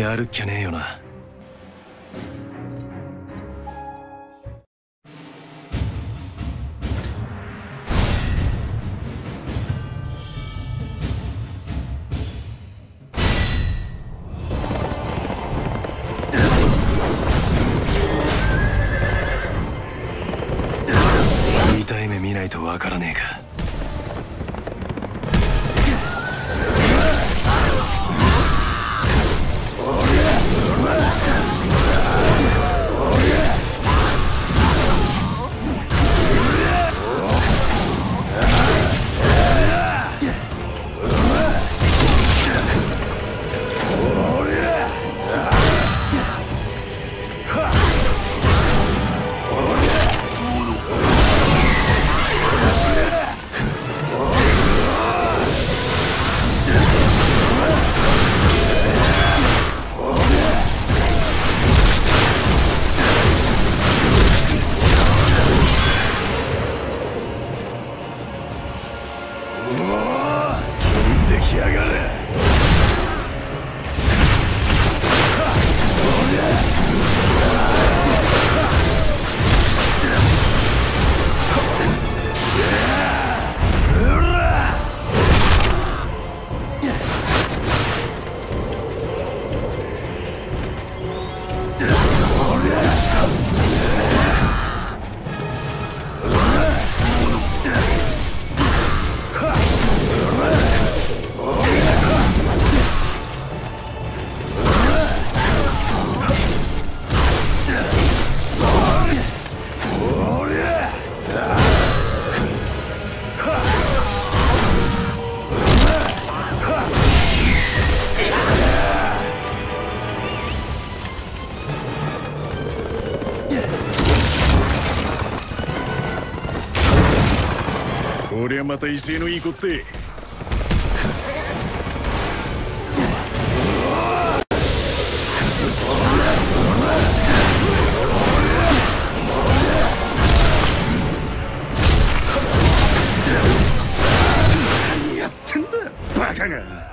やるっきゃねえよな。痛い目見ないとわからねえか。来やがれ。また威勢のいい子って。何やってんだバカが。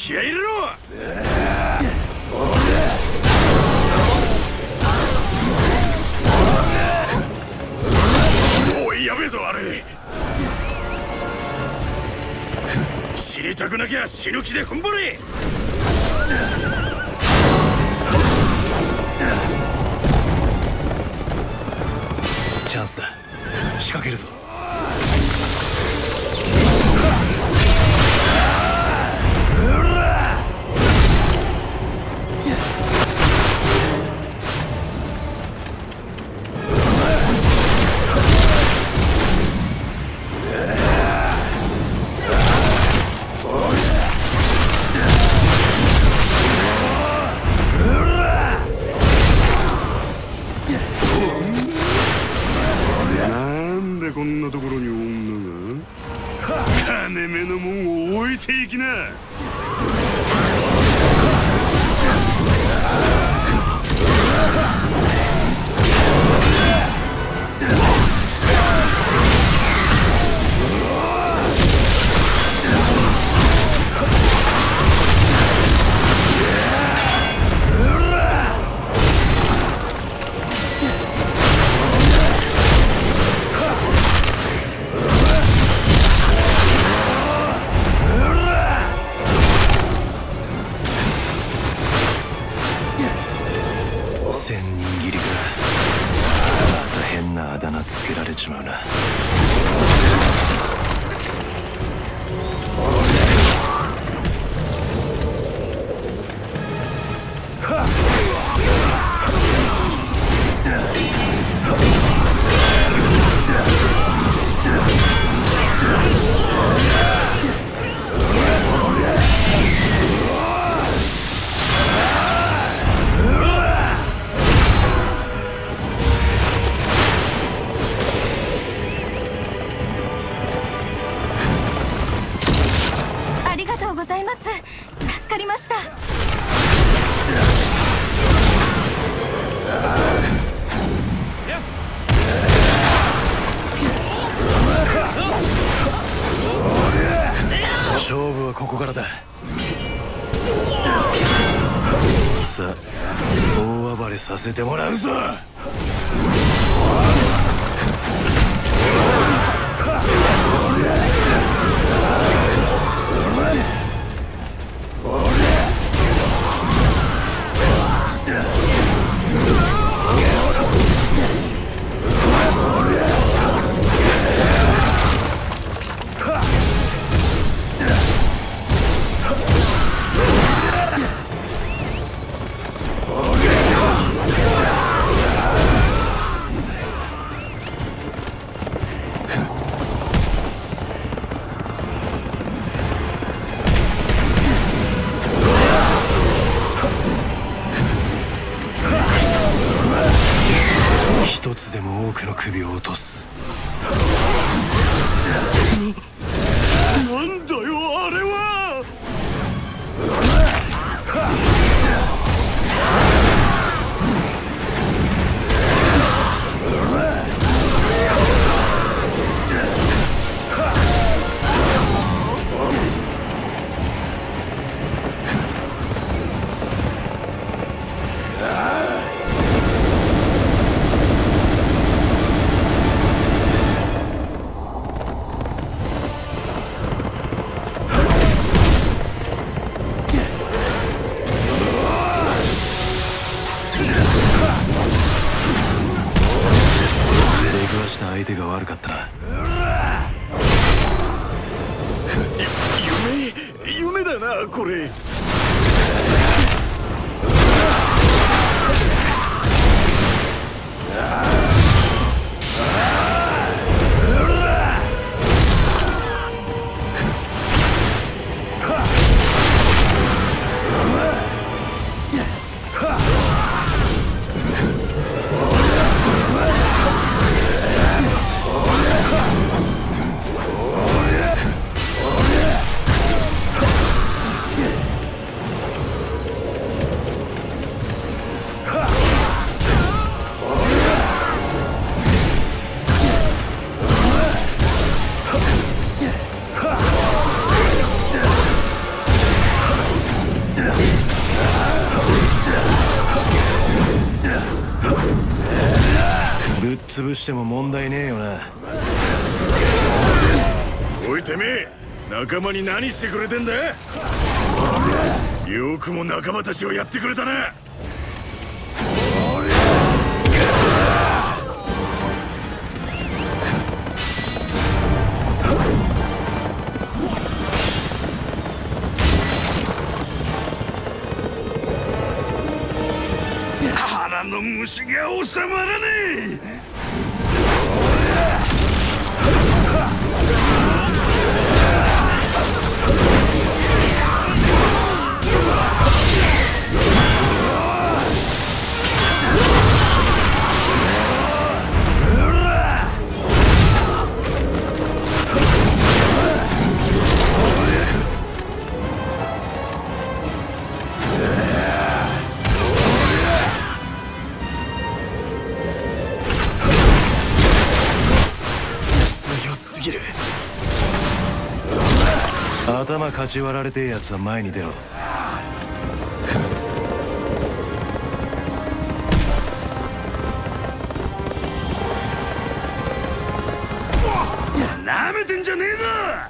気合い入れろ!おいやべえぞあれ死にたくなきゃ死ぬ気で踏ん張れ千人斬りか。また変なあだ名つけられちまうな。せてもらうぞ。しても問題ねえよな。おいてめえ。仲間に何してくれてんだ？よくも仲間たちをやってくれたな。腹の虫が収まらねえ強すぎる頭かち割られてえやつは前に出ろ。なめてんじゃねえぞ!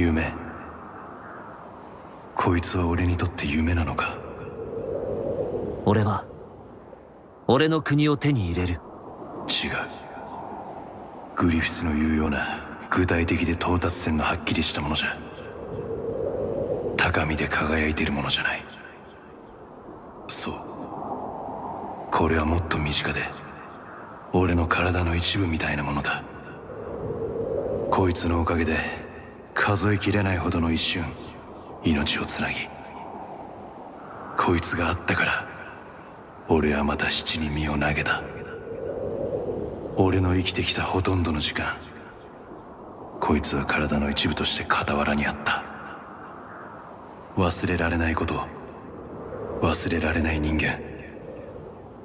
夢。こいつは俺にとって夢なのか？俺は俺の国を手に入れる。違う。グリフィスの言うような具体的で到達点のはっきりしたものじゃ。高みで輝いているものじゃない。そう。これはもっと身近で俺の体の一部みたいなものだ。こいつのおかげで数えきれないほどの一瞬命をつなぎこいつがあったから俺はまた七に身を投げた。俺の生きてきたほとんどの時間こいつは体の一部として傍らにあった。忘れられないこと忘れられない人間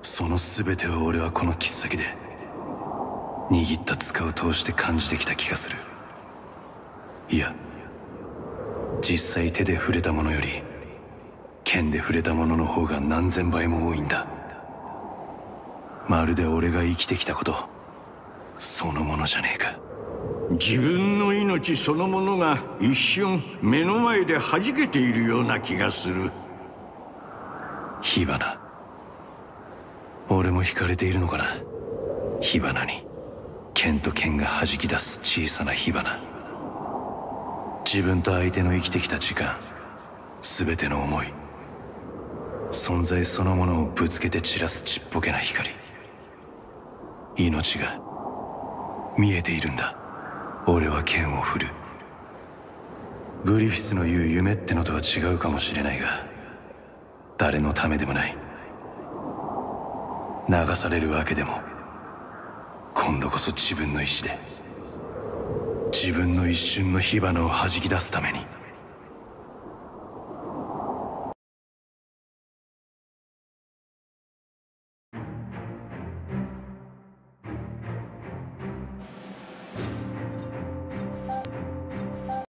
その全てを俺はこの切っ先で握った塚を通して感じてきた気がする。いや実際手で触れたものより剣で触れたものの方が何千倍も多いんだ。まるで俺が生きてきたことそのものじゃねえか。自分の命そのものが一瞬目の前で弾けているような気がする。火花。俺も惹かれているのかな。火花に。剣と剣が弾き出す小さな火花自分と相手の生きてきた時間全ての思い存在そのものをぶつけて散らすちっぽけな光命が見えているんだ。俺は剣を振る。グリフィスの言う夢ってのとは違うかもしれないが誰のためでもない。流されるわけでも今度こそ自分の意志で。自分の一瞬の火花を弾き出すために。